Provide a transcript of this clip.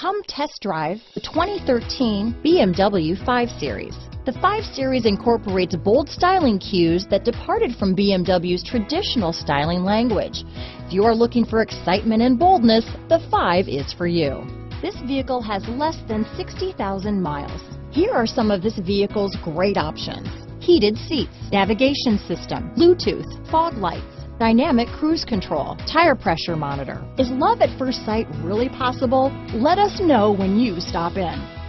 Come test drive the 2013 BMW 5 Series. The 5 Series incorporates bold styling cues that departed from BMW's traditional styling language. If you are looking for excitement and boldness, the 5 is for you. This vehicle has less than 60,000 miles. Here are some of this vehicle's great options. Heated seats, navigation system, Bluetooth, fog lights, dynamic cruise control, tire pressure monitor. Is love at first sight really possible? Let us know when you stop in.